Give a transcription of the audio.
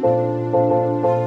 Música